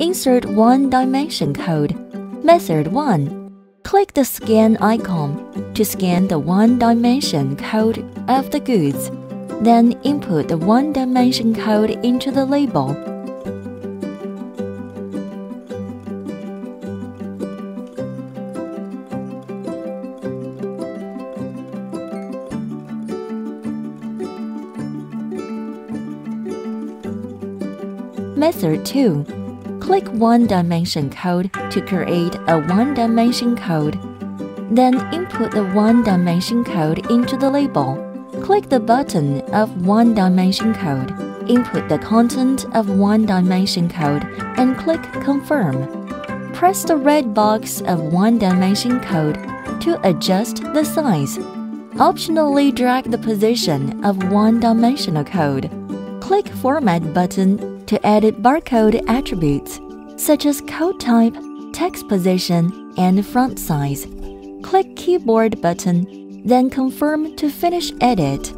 Insert one dimension code. Method 1. Click the scan icon to scan the one dimension code of the goods. Then input the one dimension code into the label. Method 2. Click one dimension code to create a one dimension code. Then input the one dimension code into the label. Click the button of one dimension code. Input the content of one dimension code and click Confirm. Press the red box of one dimension code to adjust the size. Optionally drag the position of one dimensional code click Format button to edit barcode attributes, such as code type, text position, and font size. Click Keyboard button, then confirm to finish edit.